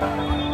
Bye.